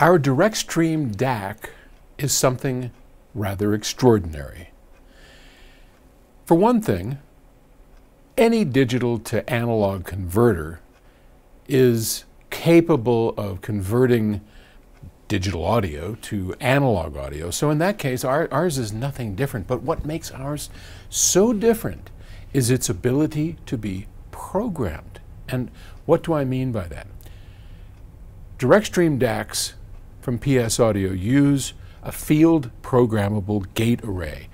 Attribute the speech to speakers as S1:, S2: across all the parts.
S1: Our direct stream DAC is something rather extraordinary. For one thing, any digital to analog converter is capable of converting digital audio to analog audio. So in that case, our, ours is nothing different. But what makes ours so different is its ability to be programmed. And what do I mean by that? Direct stream DACs from PS Audio use a field programmable gate array.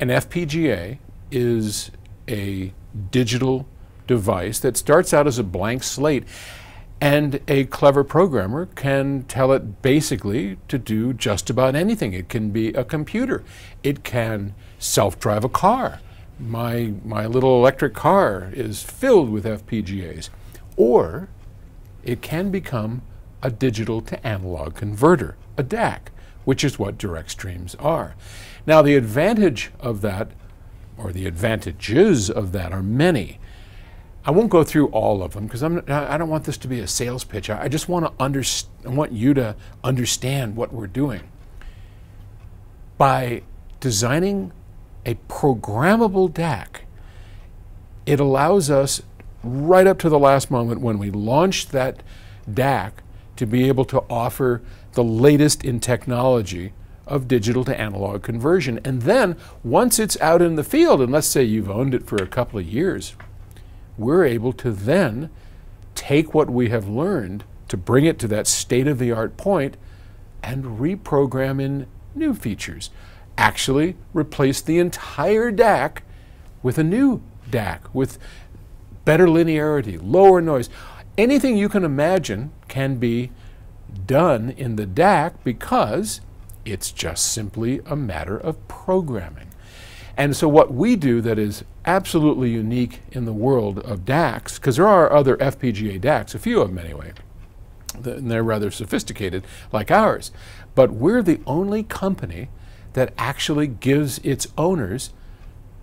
S1: An FPGA is a digital device that starts out as a blank slate and a clever programmer can tell it basically to do just about anything. It can be a computer. It can self-drive a car. My, my little electric car is filled with FPGAs. Or it can become a digital to analog converter, a DAC, which is what direct streams are. Now the advantage of that, or the advantages of that are many. I won't go through all of them because I don't want this to be a sales pitch. I just want to I want you to understand what we're doing. By designing a programmable DAC, it allows us right up to the last moment when we launch that DAC to be able to offer the latest in technology of digital to analog conversion. And then once it's out in the field, and let's say you've owned it for a couple of years, we're able to then take what we have learned to bring it to that state of the art point and reprogram in new features. Actually, replace the entire DAC with a new DAC with better linearity, lower noise. Anything you can imagine can be done in the DAC because it's just simply a matter of programming. And so what we do that is absolutely unique in the world of DACs, because there are other FPGA DACs, a few of them anyway, and they're rather sophisticated like ours, but we're the only company that actually gives its owners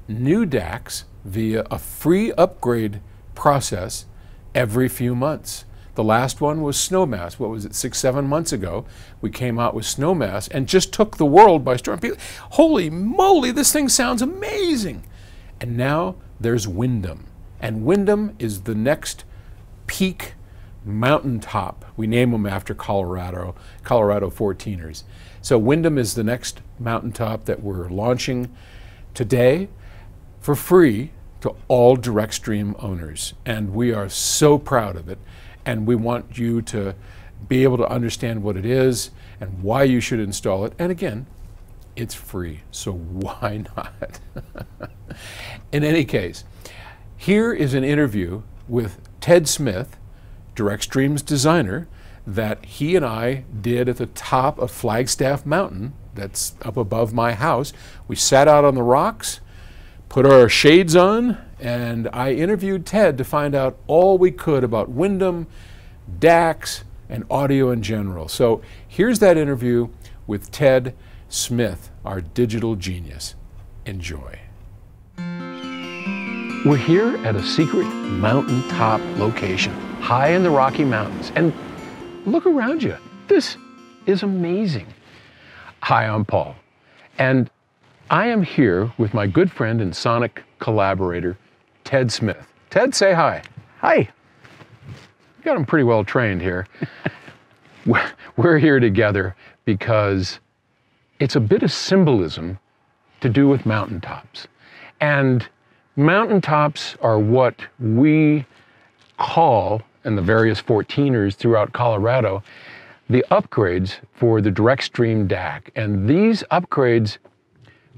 S1: new DACs via a free upgrade process every few months. The last one was Snowmass. What was it, six, seven months ago? We came out with Snowmass and just took the world by storm. People, holy moly, this thing sounds amazing. And now there's Windom. And Windom is the next peak mountaintop. We name them after Colorado, Colorado 14ers. So Windom is the next mountaintop that we're launching today for free to all direct stream owners. And we are so proud of it and we want you to be able to understand what it is and why you should install it. And again, it's free, so why not? In any case, here is an interview with Ted Smith, Direct Streams designer, that he and I did at the top of Flagstaff Mountain, that's up above my house. We sat out on the rocks, put our shades on, and I interviewed Ted to find out all we could about Windom, DACs, and audio in general. So here's that interview with Ted Smith, our digital genius. Enjoy. We're here at a secret mountaintop location, high in the Rocky Mountains. And look around you. This is amazing. Hi, I'm Paul. And I am here with my good friend and sonic collaborator, Ted Smith. Ted, say hi.
S2: Hi.
S1: You got him pretty well trained here. We're here together because it's a bit of symbolism to do with mountaintops. And mountaintops are what we call, in the various 14ers throughout Colorado, the upgrades for the direct stream DAC. And these upgrades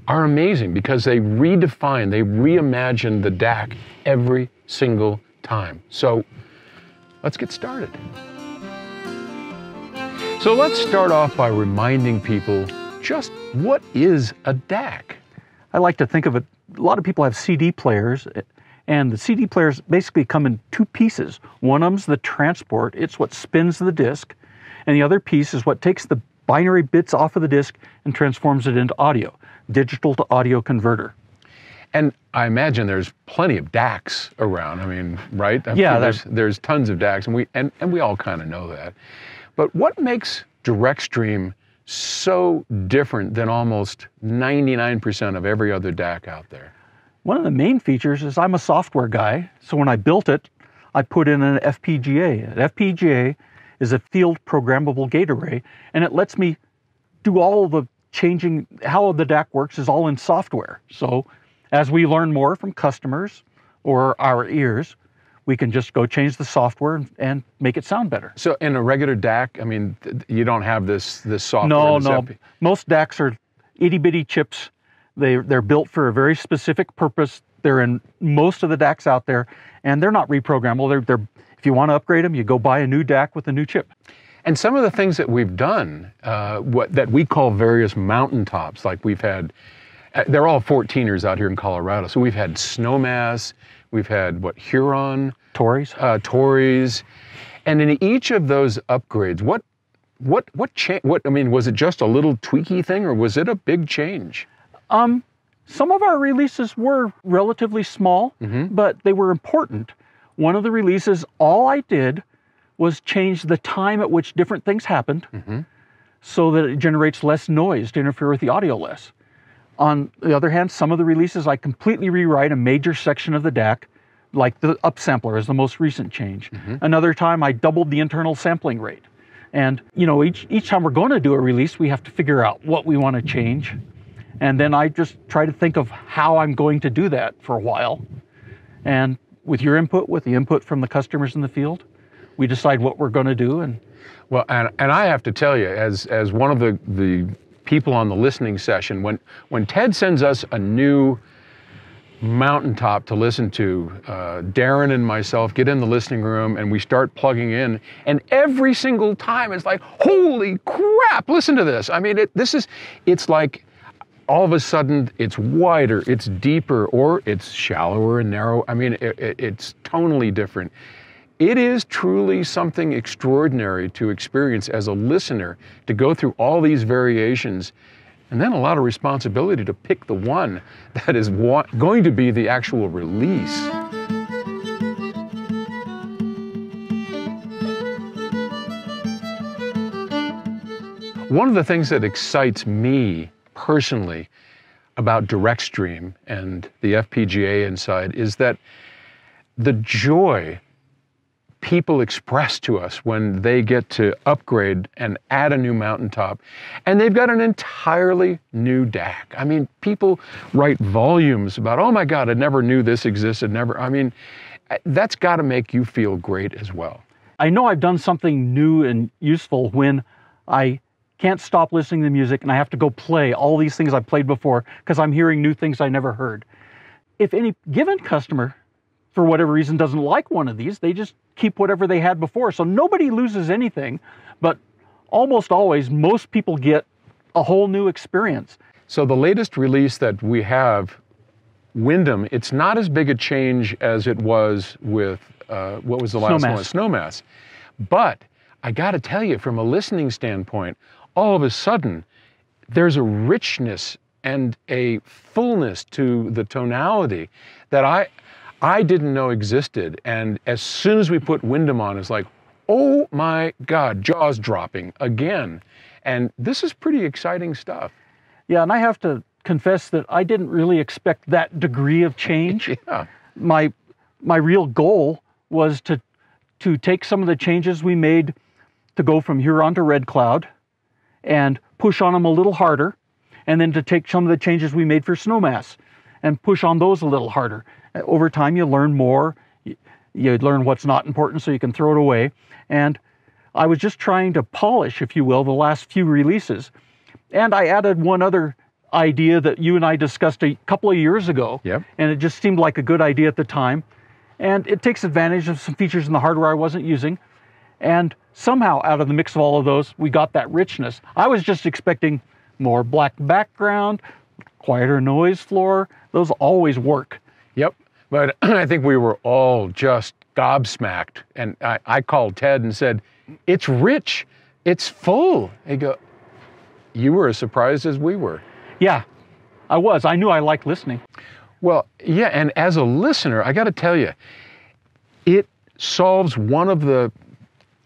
S1: are amazing because they redefine, they reimagine the DAC every single time. So let's get started. So let's start off by reminding people just what is a DAC?
S2: I like to think of it, a lot of people have CD players and the CD players basically come in two pieces. One of them's the transport, it's what spins the disc, and the other piece is what takes the binary bits off of the disc and transforms it into audio digital to audio converter.
S1: And I imagine there's plenty of DACs around. I mean, right?
S2: I yeah,
S1: there's there's tons of DACs, and we and, and we all kind of know that. But what makes direct stream so different than almost 99% of every other DAC out there?
S2: One of the main features is I'm a software guy, so when I built it, I put in an FPGA. An FPGA is a field programmable gate array, and it lets me do all the changing, how the DAC works is all in software. So as we learn more from customers or our ears, we can just go change the software and, and make it sound better.
S1: So in a regular DAC, I mean, th- you don't have this this software.
S2: No, no. Most DACs are itty bitty chips. They they're built for a very specific purpose. They're in most of the DACs out there, and they're not reprogrammable. They're they're if you want to upgrade them, you go buy a new DAC with a new chip.
S1: And some of the things that we've done, uh, what that we call various mountaintops, like we've had, uh, they're all 14ers out here in Colorado. So we've had Snowmass, we've had what Huron,
S2: Torreys.
S1: uh, Torreys, and in each of those upgrades, what, what, what change? What I mean, was it just a little tweaky thing, or was it a big change?
S2: Um, some of our releases were relatively small, but they were important. One of the releases, all I did was change the time at which different things happened mm-hmm. so that it generates less noise to interfere with the audio less. On the other hand, some of the releases I completely rewrite a major section of the DAC, like the upsampler is the most recent change. Mm-hmm. Another time I doubled the internal sampling rate. And you know, each each time we're going to do a release, we have to figure out what we want to change. And then I just try to think of how I'm going to do that for a while. And with your input, with the input from the customers in the field, we decide what we're going to do and
S1: Well, and, and I have to tell you, as as one of the the people on the listening session, when when Ted sends us a new mountaintop to listen to, uh, Darren and myself get in the listening room and we start plugging in, and every single time it's like, holy crap! Listen to this. I mean, it, this is, it's like. All of a sudden, it's wider, it's deeper, or it's shallower and narrow. I mean, it, it, it's tonally different. It is truly something extraordinary to experience as a listener to go through all these variations and then a lot of responsibility to pick the one that is going to be the actual release. One of the things that excites me personally about DirectStream and the FPGA inside is that the joy people express to us when they get to upgrade and add a new mountaintop and they've got an entirely new DAC. I mean, people write volumes about, oh my God, I never knew this existed, never. I mean, eh, that's got to make you feel great as well.
S2: I know I've done something new and useful when I can't stop listening to music and I have to go play all these things I've played before because I'm hearing new things I never heard. If any given customer, for whatever reason, doesn't like one of these, they just keep whatever they had before. So nobody loses anything, but almost always, most people get a whole new experience.
S1: So the latest release that we have, Windom, it's not as big a change as it was with uh, what was the last
S2: Snowmass.
S1: one, Snowmass. But I got to tell you, from a listening standpoint, all of a sudden, there's a richness and a fullness to the tonality that I I didn't know existed. And as soon as we put Windom on, it's like, oh my God, jaws dropping again. And this is pretty exciting stuff.
S2: Yeah, and I have to confess that I didn't really expect that degree of change.
S1: Yeah.
S2: my my real goal was to to take some of the changes we made to go from Huron to Red Cloud and push on them a little harder, and then to take some of the changes we made for Snowmass and push on those a little harder. Over time, you learn more. You, you learn what's not important so you can throw it away. And I was just trying to polish, if you will, the last few releases. And I added one other idea that you and I discussed a couple of years ago.
S1: Yep.
S2: And it just seemed like a good idea at the time. And it takes advantage of some features in the hardware I wasn't using. And somehow, out of the mix of all of those, we got that richness. I was just expecting more black background, quieter noise floor. Those always work.
S1: Yep. But I think we were all just gobsmacked. And I, I called Ted and said, It's rich. It's full. He go, You were as surprised as we were.
S2: Yeah, I was. I knew I liked listening.
S1: Well, yeah, and as a listener, I got to tell you, it solves one of the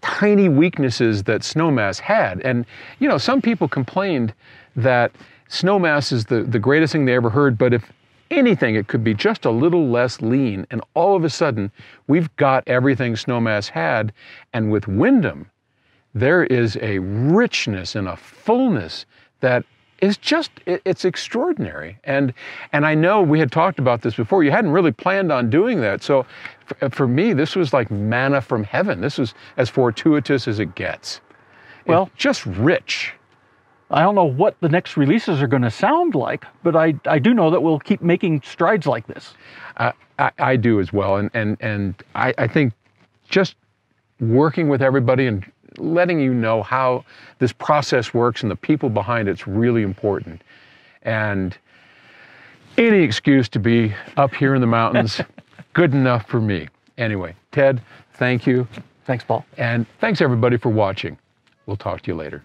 S1: tiny weaknesses that Snowmass had. And, you know, some people complained that Snowmass is the, the greatest thing they ever heard, but if anything, it could be just a little less lean. And all of a sudden, we've got everything Snowmass had. And with Windom, there is a richness and a fullness that is just it, it's extraordinary and and i know we had talked about this before you hadn't really planned on doing that so for, uh, for me this was like manna from heaven this was as fortuitous as it gets
S2: Well-
S1: It's just rich
S2: I don't know what the next releases are going to sound like, but I, I do know that we'll keep making strides like this.
S1: I, I, I do as well, and and and I, I think just working with everybody and letting you know how this process works and the people behind it's really important. And any excuse to be up here in the mountains, good enough for me. Anyway, Ted, thank you,
S2: Thanks, Paul.
S1: and thanks everybody for watching. We'll talk to you later.